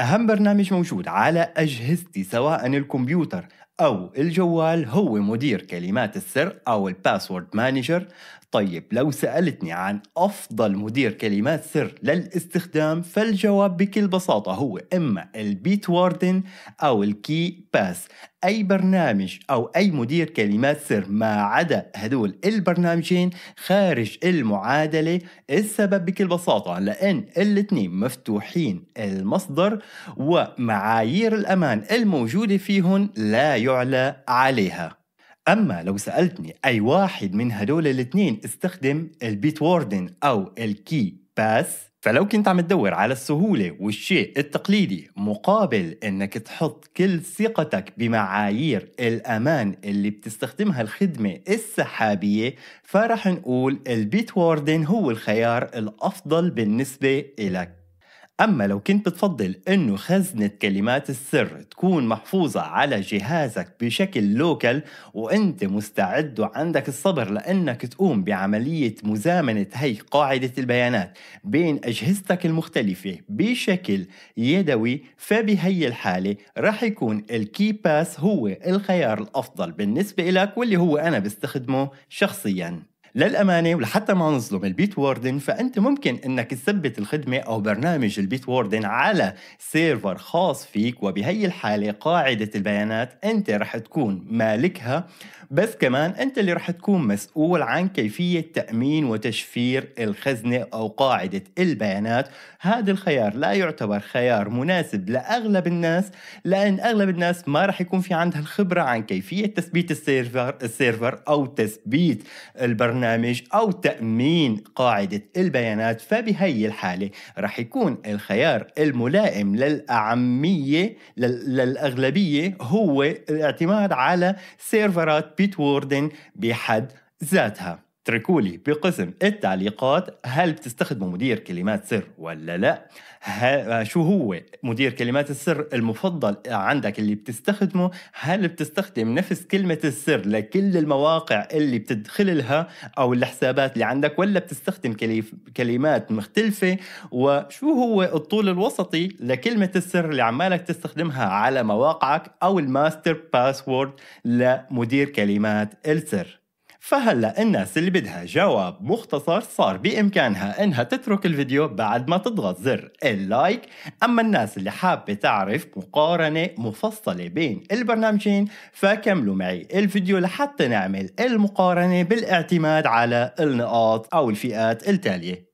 أهم برنامج موجود على أجهزتي سواء الكمبيوتر أو الجوال هو مدير كلمات السر أو ال password manager. طيب لو سألتني عن أفضل مدير كلمات سر للاستخدام فالجواب بكل بساطة هو إما ال Bitwarden أو ال KeePass. أي برنامج أو أي مدير كلمات سر ما عدا هدول البرنامجين خارج المعادلة السبب بكل بساطة لأن الاثنين مفتوحين المصدر ومعايير الأمان الموجودة فيهم لا يعلى عليها. أما لو سألتني أي واحد من هدول الاثنين استخدم ال Bitwarden أو ال KeePass فلو كنت عم تدور على السهولة والشيء التقليدي مقابل إنك تحط كل ثقتك بمعايير الأمان اللي بتستخدمها الخدمة السحابية فرح نقول ال Bitwarden هو الخيار الأفضل بالنسبة لك أما لو كنت بتفضل إنه خزنة كلمات السر تكون محفوظة على جهازك بشكل local وأنت مستعد وعندك الصبر لأنك تقوم بعملية مزامنة هي قاعدة البيانات بين أجهزتك المختلفة بشكل يدوي فبهي الحالة رح يكون ال KeePass هو الخيار الأفضل بالنسبة لك واللي هو أنا بستخدمه شخصياً. للأمانة ولحتى ما نظلم ال Bitwarden فأنت ممكن أنك تثبت الخدمة أو برنامج ال Bitwarden على server خاص فيك وبهي الحالة قاعدة البيانات أنت رح تكون مالكها. بس كمان أنت اللي رح تكون مسؤول عن كيفية تأمين وتشفير الخزنة أو قاعدة البيانات. هذا الخيار لا يعتبر خيار مناسب لأغلب الناس لأن أغلب الناس ما رح يكون في عندها الخبرة عن كيفية تثبيت ال server ال server أو تثبيت البرنامج أو تأمين قاعدة البيانات. فبهي الحالة رح يكون الخيار الملائم للأعمية للأغلبية هو الاعتماد على سيرفرات بيت ووردن بحد ذاتها. اتركولي بقسم التعليقات هل بتستخدموا مدير كلمات سر ولا لا؟ شو هو مدير كلمات السر المفضل عندك اللي بتستخدمه؟ هل بتستخدم نفس كلمة السر لكل المواقع اللي بتدخل لها أو الحسابات اللي عندك ولا بتستخدم كلمات مختلفة؟ وشو هو الطول الوسطي لكلمة السر اللي عمالك تستخدمها على مواقعك أو ال master password لمدير كلمات السر؟ فهلا الناس اللي بدها جواب مختصر صار بإمكانها إنها تترك الفيديو بعد ما تضغط زر ال like. أما الناس اللي حابة تعرف مقارنة مفصلة بين البرنامجين فكملوا معي الفيديو لحتى نعمل المقارنة بالاعتماد على النقاط أو الفئات التالية.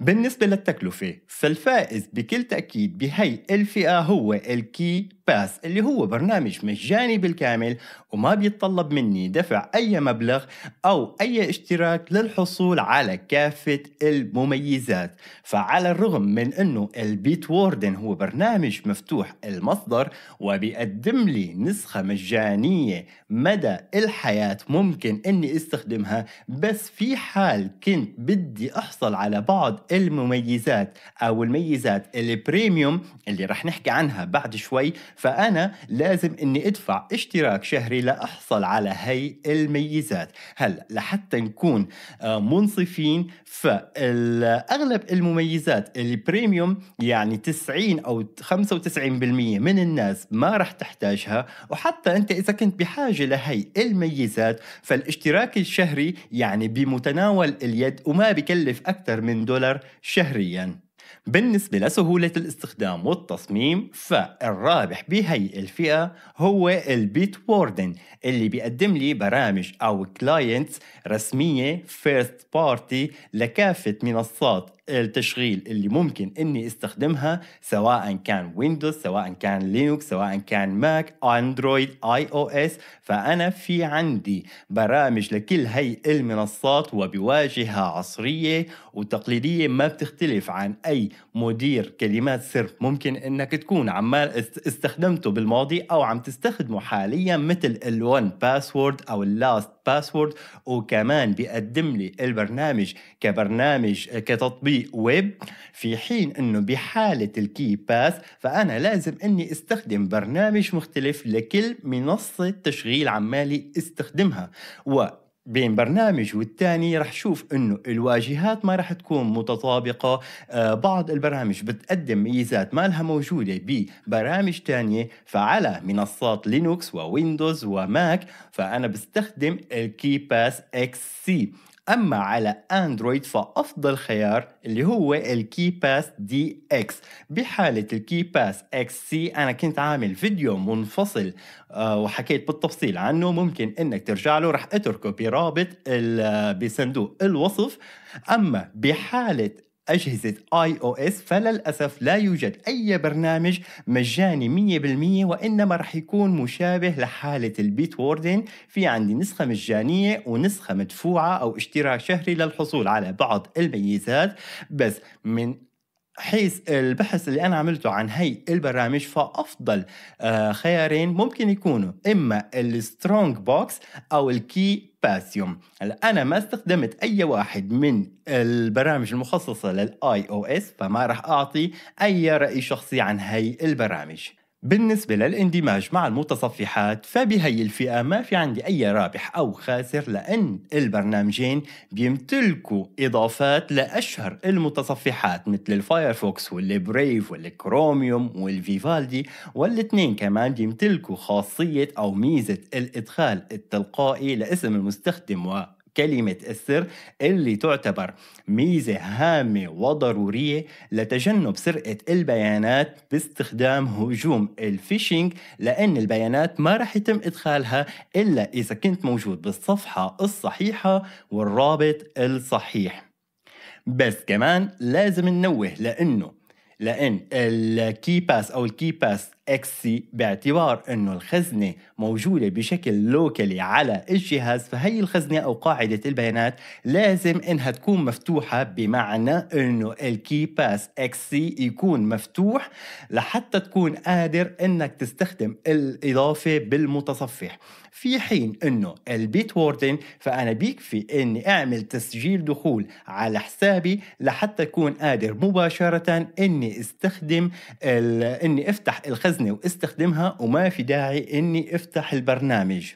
بالنسبة للتكلفة فالفائز بكل تأكيد بهي الفئة هو ال KeePass اللي هو برنامج مجاني بالكامل وما بيتطلب مني دفع أي مبلغ أو أي اشتراك للحصول على كافة المميزات. فعلى الرغم من أنه ال Bitwarden هو برنامج مفتوح المصدر وبيقدم لي نسخة مجانية مدى الحياة ممكن أني أستخدمها بس في حال كنت بدي أحصل على بعض المميزات أو الميزات ال premium اللي رح نحكي عنها بعد شوي فأنا لازم إني أدفع اشتراك شهري لأحصل على هي الميزات. هلا لحتى نكون آه، منصفين فأغلب المميزات البريميوم يعني 90 أو 95% من الناس ما رح تحتاجها. وحتى أنت إذا كنت بحاجة لهي الميزات فالاشتراك الشهري يعني بمتناول اليد وما بكلف أكثر من دولار شهرياً. بالنسبة لسهولة الاستخدام والتصميم فالرابح بهي الفئة هو ال Bitwarden اللي بيقدم لي برامج أو clients رسمية first party لكافة منصات التشغيل اللي ممكن إني أستخدمها سواء كان Windows سواء كان Linux سواء كان Mac Android iOS فأنا في عندي برامج لكل هي المنصات وبواجهة عصرية وتقليدية ما بتختلف عن أي مدير كلمات سر ممكن إنك تكون عمال استخدمته بالماضي أو عم تستخدمه حاليا مثل ال 1Password أو ال LastPass وكمان بيقدم لي البرنامج كبرنامج كتطبيق ويب في حين إنه بحالة ال KeePass فأنا لازم إني أستخدم برنامج مختلف لكل منصة تشغيل عمالي أستخدمها. و بين برنامج والتاني رح شوف إنه الواجهات ما رح تكون متطابقة. آه بعض البرامج بتقدم ميزات ما لها موجودة ببرامج تانية فعلى منصات Linux و Windows و Mac فأنا بستخدم ال KeePassXC. أما على Android فأفضل خيار اللي هو ال KeePassDX بحالة ال KeePassXC أنا كنت عامل فيديو منفصل آه وحكيت بالتفصيل عنه. ممكن إنك ترجع له رح أتركه برابط بصندوق الوصف. أما بحالة أجهزة آي أو إس فللأسف لا يوجد أي برنامج مجاني 100% وإنما رح يكون مشابه لحالة البيت ووردن في عندي نسخة مجانية ونسخة مدفوعة أو اشتراك شهري للحصول على بعض الميزات بس من حيث البحث اللي أنا عملته عن هي البرامج فأفضل آه، خيارين ممكن يكونوا إما ال Strongbox أو ال KeePassium هلأ أنا ما استخدمت أي واحد من البرامج المخصصة لل iOS فما راح أعطي أي رأي شخصي عن هي البرامج. بالنسبة للاندماج مع المتصفحات فبهي الفئة ما في عندي أي رابح أو خاسر لأن البرنامجين بيمتلكوا إضافات لأشهر المتصفحات مثل الفايرفوكس والبريف والكروميوم والفيفالدي والاثنين كمان بيمتلكوا خاصية أو ميزة الإدخال التلقائي لاسم المستخدم و كلمة السر اللي تعتبر ميزة هامة وضرورية لتجنب سرقة البيانات باستخدام هجوم الفيشينج لأن البيانات ما رح يتم إدخالها إلا إذا كنت موجود بالصفحة الصحيحة والرابط الصحيح. بس كمان لازم ننوه لأنه لأن ال KeePass أو ال KeePassXC باعتبار إنه الخزنة موجودة بشكل locally على الجهاز فهي الخزنة أو قاعدة البيانات لازم إنها تكون مفتوحة بمعنى إنه ال KeePassXC يكون مفتوح لحتى تكون قادر إنك تستخدم الإضافة بالمتصفح. في حين إنه ال Bitwarden فأنا بيكفي إني أعمل تسجيل دخول على حسابي لحتى أكون قادر مباشرة إني استخدم إني أفتح الخزنة الخزنة واستخدمها وما في داعي إني أفتح البرنامج.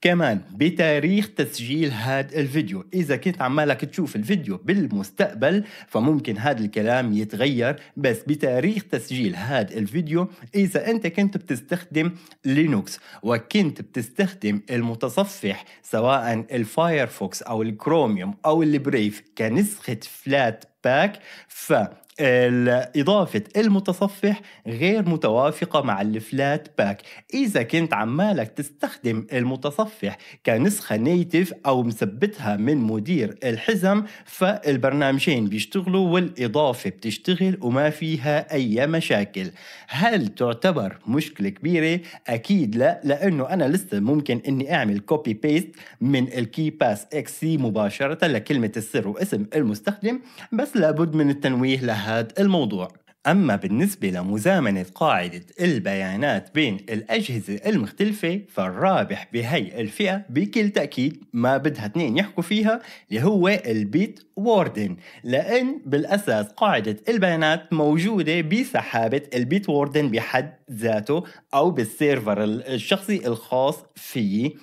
كمان بتاريخ تسجيل هذا الفيديو. إذا كنت عمالك تشوف الفيديو بالمستقبل فممكن هذا الكلام يتغير بس بتاريخ تسجيل هذا الفيديو إذا أنت كنت بتستخدم Linux وكنت بتستخدم المتصفح سواء ال Firefox أو الكروميوم أو ال Brave كنسخة Flatpak ف إضافة المتصفح غير متوافقة مع ال Flatpak. إذا كنت عمالك تستخدم المتصفح كنسخة native أو مثبتها من مدير الحزم فالبرنامجين بيشتغلوا والإضافة بتشتغل وما فيها أي مشاكل. هل تعتبر مشكلة كبيرة؟ أكيد لا لأنه أنا لسه ممكن أني أعمل copy paste من ال KeePassXC مباشرة لكلمة السر واسم المستخدم بس لابد من التنويه لها. هذا الموضوع. أما بالنسبة لمزامنة قاعدة البيانات بين الأجهزة المختلفة فالرابح بهي الفئة بكل تأكيد ما بدها اثنين يحكوا فيها اللي هو ال Bitwarden. لأن بالأساس قاعدة البيانات موجودة بسحابة ال Bitwarden بحد ذاته أو بالسيرفر الشخصي الخاص فيني.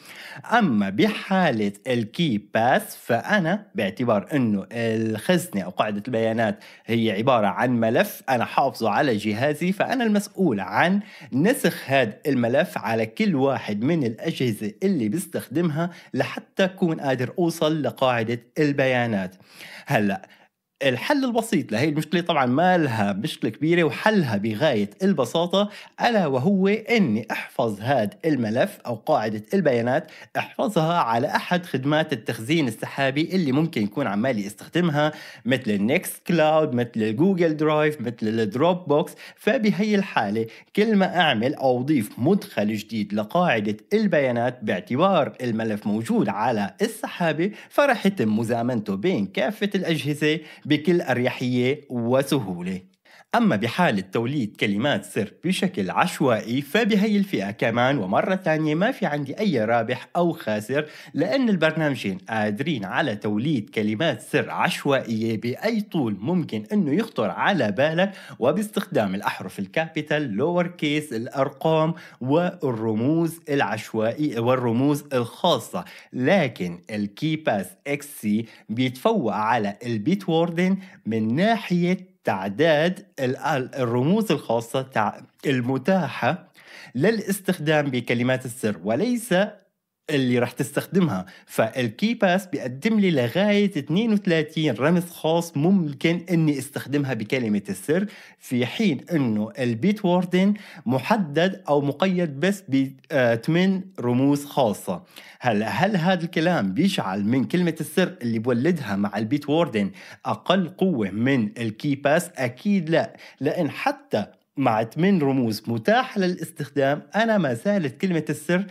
أما بحالة ال KeePass فأنا باعتبار أنه الخزنة أو قاعدة البيانات هي عبارة عن ملف أنا حافظه على جهازي فأنا المسؤول عن نسخ هذا الملف على كل واحد من الأجهزة اللي بستخدمها لحتى أكون قادر أوصل لقاعدة البيانات. هلأ الحل البسيط لهي المشكلة طبعا ما لها مشكلة كبيرة وحلها بغاية البساطة ألا وهو أني أحفظ هذا الملف أو قاعدة البيانات أحفظها على أحد خدمات التخزين السحابي اللي ممكن يكون عمالي استخدمها مثل ال Nextcloud مثل ال Google Drive مثل ال Dropbox فبهي الحالة كل ما أعمل أو أضيف مدخل جديد لقاعدة البيانات باعتبار الملف موجود على السحابة فرح يتم مزامنته بين كافة الأجهزة بكل أريحية وسهولة. أما بحالة توليد كلمات سر بشكل عشوائي فبهي الفئة كمان ومرة ثانية ما في عندي أي رابح أو خاسر لأن البرنامجين قادرين على توليد كلمات سر عشوائية بأي طول ممكن أنه يخطر على بالك وباستخدام الأحرف ال capital lower case الأرقام والرموز العشوائية والرموز الخاصة. لكن ال KeePassXC بيتفوق على ال Bitwarden من ناحية تعداد الرموز الخاصة المتاحة للاستخدام بكلمات السر وليس اللي راح تستخدمها. فال KeePass بيقدم لي لغاية 32 رمز خاص ممكن إني أستخدمها بكلمة السر في حين إنه ال Bitwarden محدد أو مقيد بس ب 8 رموز خاصة. هلأ هل هذا الكلام بيجعل من كلمة السر اللي بولدها مع ال Bitwarden أقل قوة من ال KeePass أكيد لا. لأن حتى مع 8 رموز متاحة للاستخدام. أنا ما زالت كلمة السر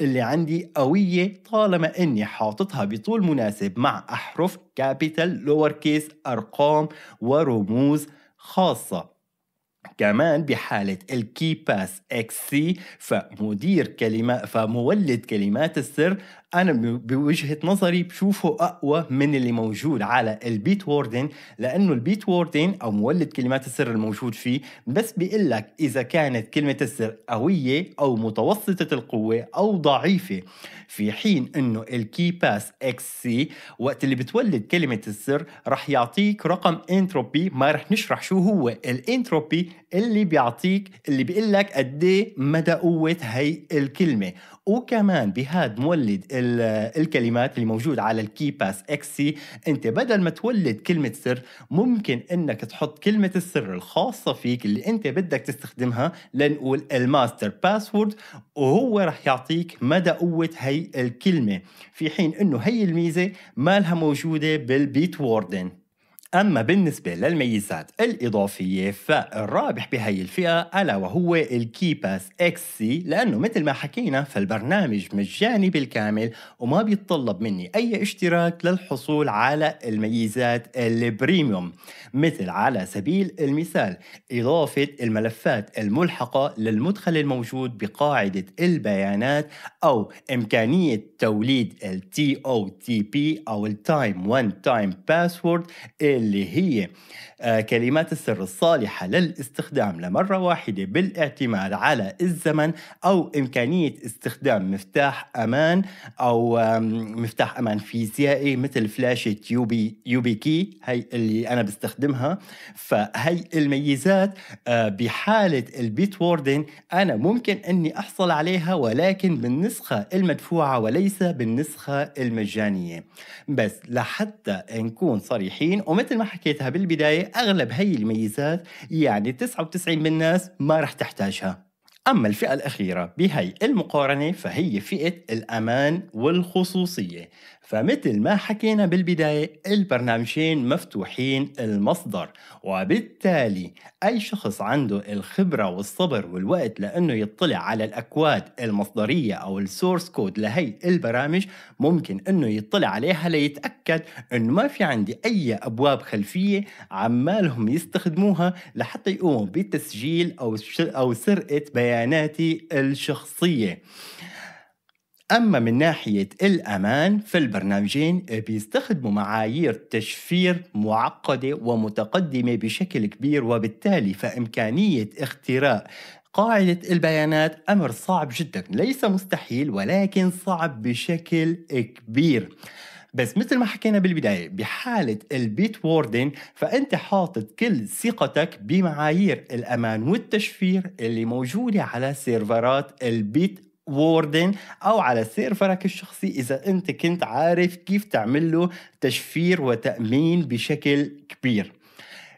اللي عندي قوية طالما إني حاططها بطول مناسب مع أحرف capital lower case أرقام ورموز خاصة. كمان بحالة ال KeePassXC فمدير كلمات فمولد كلمات السر أنا بوجهة نظري بشوفه أقوى من اللي موجود على ال Bitwarden لأنه ال Bitwarden أو مولد كلمات السر الموجود فيه بس بيقول لك إذا كانت كلمة السر قوية أو متوسطة القوة أو ضعيفة. في حين إنه ال KeePassXC وقت اللي بتولد كلمة السر رح يعطيك رقم انتروبي ما رح نشرح شو هو الانتروبي اللي بيعطيك اللي بيقول لك قد إيه مدى قوة هي الكلمة. وكمان بهذا مولد الكلمات اللي موجود على ال KeePassXC أنت بدل ما تولد كلمة سر ممكن إنك تحط كلمة السر الخاصة فيك اللي أنت بدك تستخدمها لنقول ال master password وهو رح يعطيك مدى قوة هي الكلمة. في حين إنه هي الميزة ما لها موجودة بال Bitwarden أما بالنسبة للميزات الإضافية فالرابح بهي الفئة ألا وهو ال KeePassXC لأنه مثل ما حكينا فالبرنامج مجاني بالكامل وما بيتطلب مني أي اشتراك للحصول على الميزات البريميوم. مثل على سبيل المثال إضافة الملفات الملحقة للمدخل الموجود بقاعدة البيانات أو إمكانية توليد ال TOTP أو ال Time One Time Password اللي هي كلمات السر الصالحة للاستخدام لمرة واحدة بالاعتماد على الزمن أو إمكانية استخدام مفتاح أمان أو مفتاح أمان فيزيائي مثل فلاشة يوبي يوبي كي هي اللي أنا بستخدمها. فهي الميزات آه، بحالة البيت ووردن أنا ممكن أني أحصل عليها ولكن بالنسخة المدفوعة وليس بالنسخة المجانية. بس لحتى نكون صريحين ومثل ما حكيتها بالبداية أغلب هي الميزات يعني 99 من الناس ما رح تحتاجها. أما الفئة الأخيرة بهي المقارنة فهي فئة الأمان والخصوصية. فمثل ما حكينا بالبداية البرنامجين مفتوحين المصدر وبالتالي أي شخص عنده الخبرة والصبر والوقت لأنه يطلع على الأكواد المصدرية أو السورس كود لهي البرامج ممكن أنه يطلع عليها ليتأكد أنه ما في عندي أي أبواب خلفية عمالهم يستخدموها لحتى يقوموا بتسجيل أو أو سرقة بياناتي الشخصية. أما من ناحية الأمان فالبرنامجين بيستخدموا معايير تشفير معقدة ومتقدمة بشكل كبير وبالتالي فإمكانية اختراق قاعدة البيانات أمر صعب جدا. ليس مستحيل ولكن صعب بشكل كبير. بس مثل ما حكينا بالبداية بحالة البيت ووردن فأنت حاطط كل ثقتك بمعايير الأمان والتشفير اللي موجودة على سيرفرات البيت ووردن أو على سيرفرك الشخصي إذا أنت كنت عارف كيف تعمل له تشفير وتأمين بشكل كبير.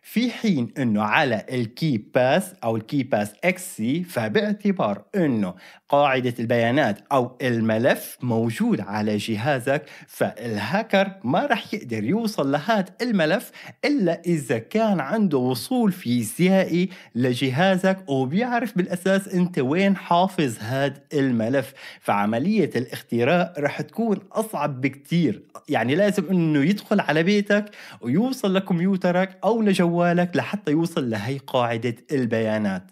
في حين إنه على ال KeePass أو ال KeePassXC فباعتبار إنه قاعدة البيانات أو الملف موجود على جهازك فالهاكر ما رح يقدر يوصل لهذا الملف إلا إذا كان عنده وصول فيزيائي لجهازك وبيعرف بالأساس أنت وين حافظ هذا الملف. فعملية الاختراق رح تكون أصعب بكتير. يعني لازم أنه يدخل على بيتك ويوصل لكمبيوترك أو لجوالك لحتى يوصل لهي قاعدة البيانات.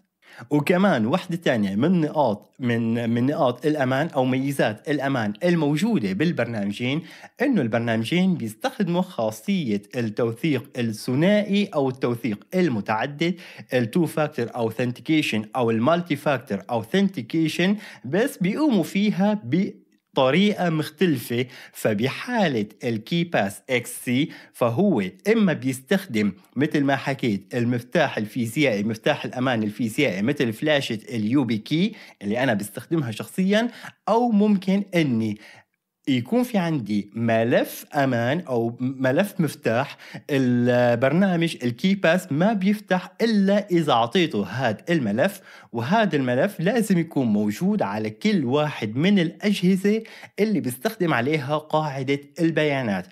وكمان وحدة تانية من نقاط من من نقاط الأمان أو ميزات الأمان الموجودة بالبرنامجين إنه البرنامجين بيستخدموا خاصية التوثيق الثنائي أو التوثيق المتعدد ال two factor authentication أو ال multi factor authentication بس بيقوموا فيها ب طريقة مختلفة فبحالة ال KeePassXC فهو إما بيستخدم مثل ما حكيت المفتاح الفيزيائي مفتاح الأمان الفيزيائي مثل فلاشة ال YubiKey اللي أنا بستخدمها شخصيا أو ممكن إني يكون في عندي ملف أمان أو ملف مفتاح البرنامج ال KeePass ما بيفتح إلا إذا أعطيته هذا الملف وهذا الملف لازم يكون موجود على كل واحد من الأجهزة اللي بيستخدم عليها قاعدة البيانات.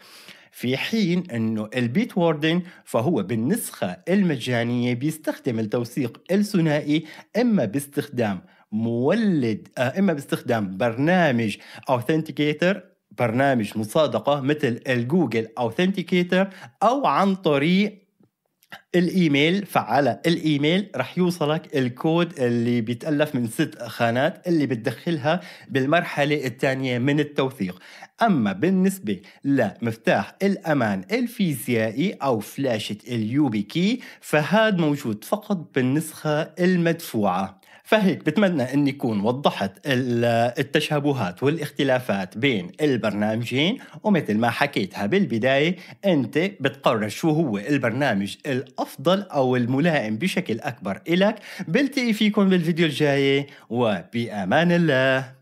في حين إنه ال Bitwarden فهو بالنسخة المجانية بيستخدم التوثيق الثنائي إما باستخدام مولد آه، إما باستخدام برنامج authenticator برنامج مصادقة مثل ال Google Authenticator أو عن طريق الإيميل. فعلى الإيميل رح يوصلك الكود اللي بيتألف من ست خانات اللي بتدخلها بالمرحلة الثانية من التوثيق. أما بالنسبة لمفتاح الأمان الفيزيائي أو فلاشة اليوبي كي فهذا موجود فقط بالنسخة المدفوعة. فهيك بتمنى اني اكون وضحت التشابهات والاختلافات بين البرنامجين ومثل ما حكيتها بالبداية أنت بتقرر شو هو البرنامج الأفضل أو الملائم بشكل أكبر إلك. بلتقي فيكم بالفيديو الجاي وبأمان الله.